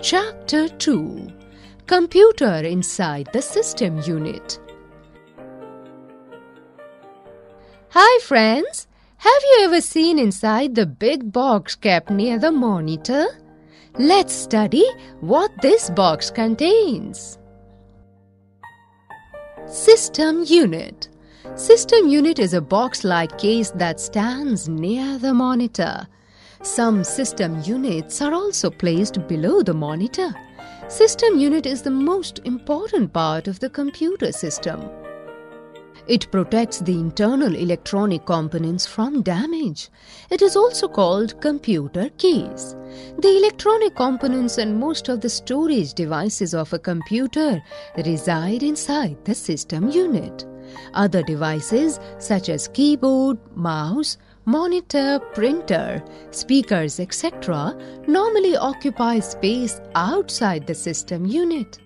Chapter 2 Computer Inside the System Unit. Hi, friends! Have you ever seen inside the big box kept near the monitor? Let's study what this box contains. System Unit System unit is a box-like case that stands near the monitor. Some system units are also placed below the monitor. System unit is the most important part of the computer system. It protects the internal electronic components from damage. It is also called computer case. The electronic components and most of the storage devices of a computer reside inside the system unit. Other devices such as keyboard, mouse, monitor, printer, speakers, etc. normally occupy space outside the system unit.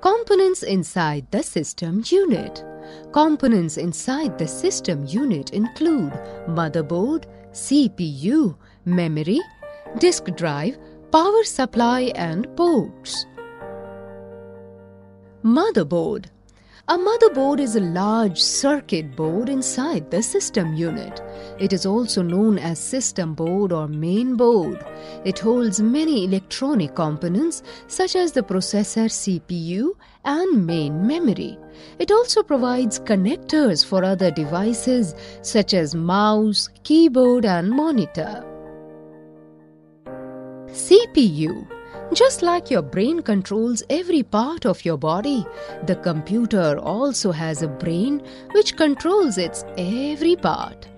Components inside the system unit. Components inside the system unit include motherboard, CPU, memory, disk drive, power supply and ports. Motherboard a motherboard is a large circuit board inside the system unit. It is also known as system board or main board. It holds many electronic components such as the processor CPU and main memory. It also provides connectors for other devices such as mouse, keyboard and monitor. CPU just like your brain controls every part of your body, the computer also has a brain which controls its every part.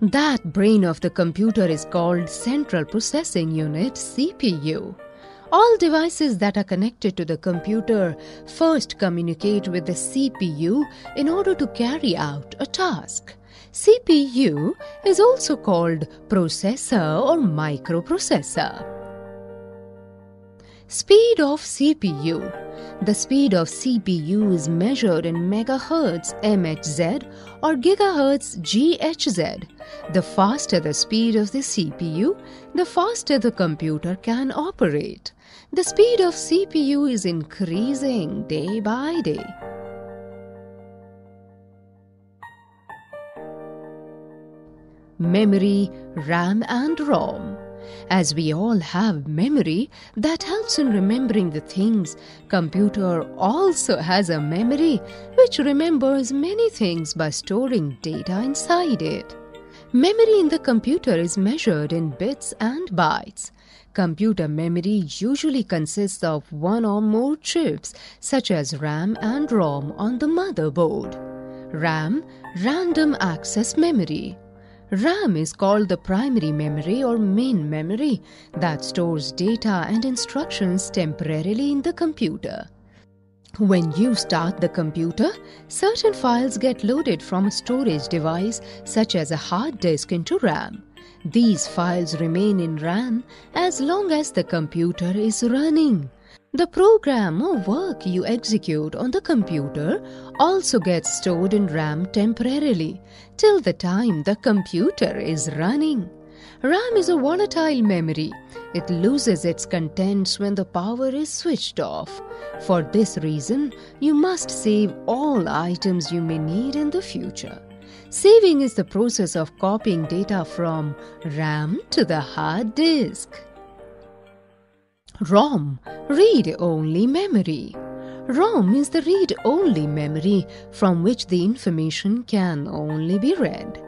That brain of the computer is called Central Processing Unit CPU. All devices that are connected to the computer first communicate with the CPU in order to carry out a task. CPU is also called processor or microprocessor. Speed of CPU The speed of CPU is measured in megahertz MHz or gigahertz GHz. The faster the speed of the CPU, the faster the computer can operate. The speed of CPU is increasing day by day. Memory, RAM and ROM as we all have memory that helps in remembering the things, computer also has a memory which remembers many things by storing data inside it. Memory in the computer is measured in bits and bytes. Computer memory usually consists of one or more chips such as RAM and ROM on the motherboard. RAM, Random Access Memory. RAM is called the primary memory or main memory that stores data and instructions temporarily in the computer. When you start the computer, certain files get loaded from a storage device such as a hard disk into RAM. These files remain in RAM as long as the computer is running. The program or work you execute on the computer also gets stored in RAM temporarily till the time the computer is running. RAM is a volatile memory. It loses its contents when the power is switched off. For this reason, you must save all items you may need in the future. Saving is the process of copying data from RAM to the hard disk. ROM, read-only memory. ROM is the read-only memory from which the information can only be read.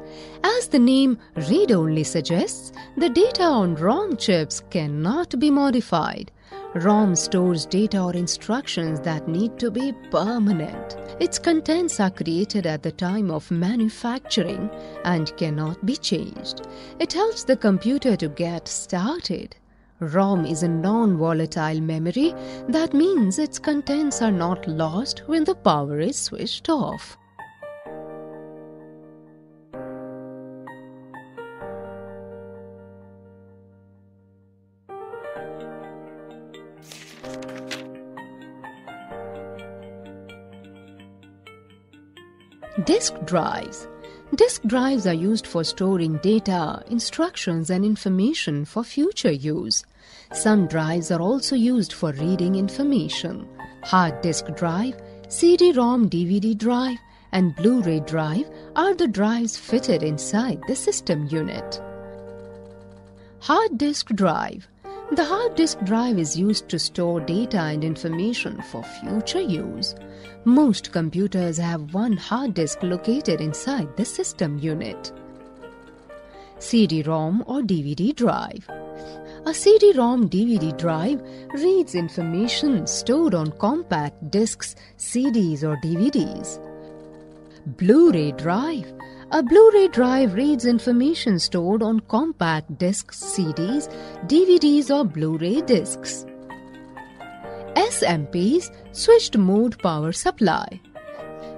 As the name read-only suggests, the data on ROM chips cannot be modified. ROM stores data or instructions that need to be permanent. Its contents are created at the time of manufacturing and cannot be changed. It helps the computer to get started. ROM is a non-volatile memory. That means its contents are not lost when the power is switched off. Disk drives Disk drives are used for storing data, instructions, and information for future use. Some drives are also used for reading information. Hard disk drive, CD-ROM DVD drive, and Blu-ray drive are the drives fitted inside the system unit. Hard disk drive. The hard disk drive is used to store data and information for future use. Most computers have one hard disk located inside the system unit. CD-ROM or DVD drive. A CD-ROM DVD drive reads information stored on compact discs, CDs or DVDs. Blu-ray drive. A Blu-ray drive reads information stored on compact discs, CDs, DVDs or Blu-ray discs. SMPS switched mode power supply.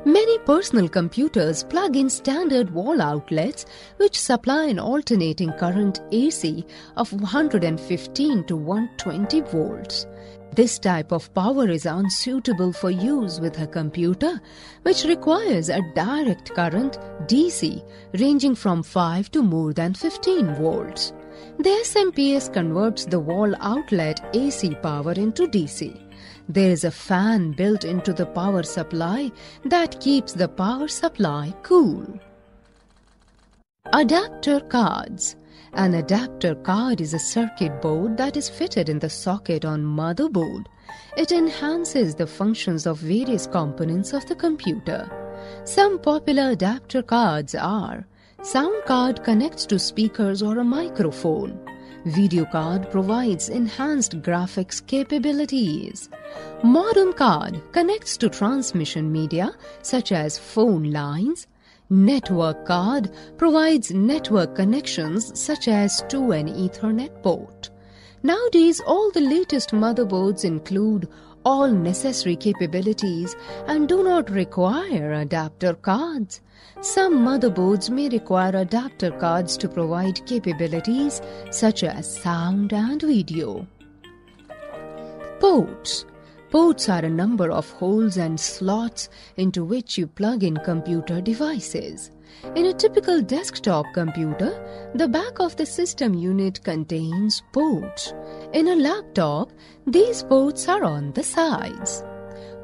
Many personal computers plug in standard wall outlets which supply an alternating current AC of 115 to 120 volts. This type of power is unsuitable for use with a computer which requires a direct current DC ranging from 5 to more than 15 volts. The SMPS converts the wall outlet AC power into DC. There is a fan built into the power supply that keeps the power supply cool. Adapter cards. An adapter card is a circuit board that is fitted in the socket on motherboard. It enhances the functions of various components of the computer. Some popular adapter cards are Sound card connects to speakers or a microphone. Video card provides enhanced graphics capabilities. Modem card connects to transmission media such as phone lines. Network card provides network connections such as to an Ethernet port. Nowadays, all the latest motherboards include all necessary capabilities and do not require adapter cards. Some motherboards may require adapter cards to provide capabilities such as sound and video. Ports Ports are a number of holes and slots into which you plug in computer devices. In a typical desktop computer, the back of the system unit contains ports. In a laptop, these ports are on the sides.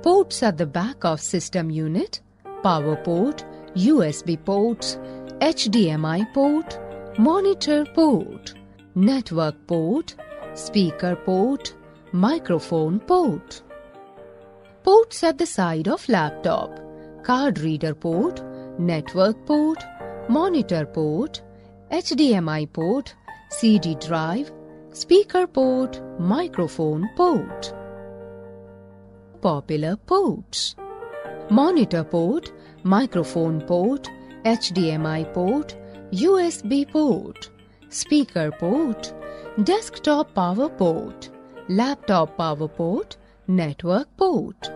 Ports at the back of system unit, power port, USB ports, HDMI port, monitor port, network port, speaker port, microphone port. Ports at the side of laptop, card reader port, network port, monitor port, HDMI port, CD drive, speaker port, microphone port. Popular ports Monitor port, microphone port, HDMI port, USB port, speaker port, desktop power port, laptop power port, network port.